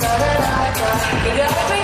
da da da da da